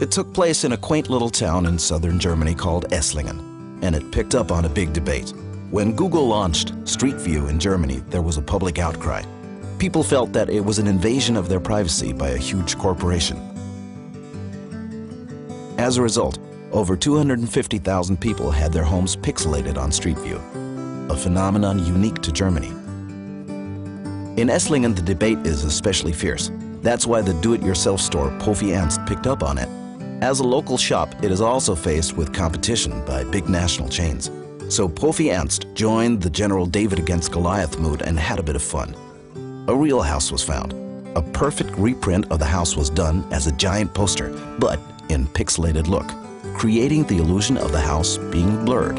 It took place in a quaint little town in southern Germany called Esslingen, and it picked up on a big debate. When Google launched Street View in Germany, there was a public outcry. People felt that it was an invasion of their privacy by a huge corporation. As a result, over 250,000 people had their homes pixelated on Street View, a phenomenon unique to Germany. In Esslingen, the debate is especially fierce. That's why the do-it-yourself store Profi Ernst picked up on it. As a local shop, it is also faced with competition by big national chains. So Profi Ernst joined the General David against Goliath mood and had a bit of fun. A real house was found. A perfect reprint of the house was done as a giant poster, but in pixelated look, creating the illusion of the house being blurred.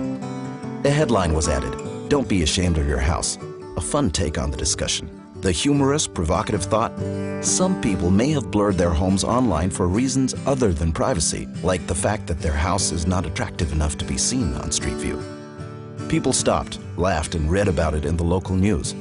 A headline was added, Don't be ashamed of your house. A fun take on the discussion. The humorous, provocative thought, some people may have blurred their homes online for reasons other than privacy, like the fact that their house is not attractive enough to be seen on Street View. People stopped, laughed, and read about it in the local news.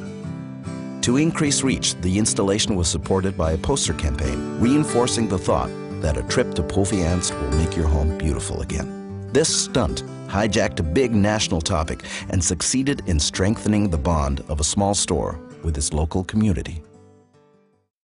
To increase reach, the installation was supported by a poster campaign reinforcing the thought that a trip to Profi will make your home beautiful again. This stunt hijacked a big national topic and succeeded in strengthening the bond of a small store with its local community.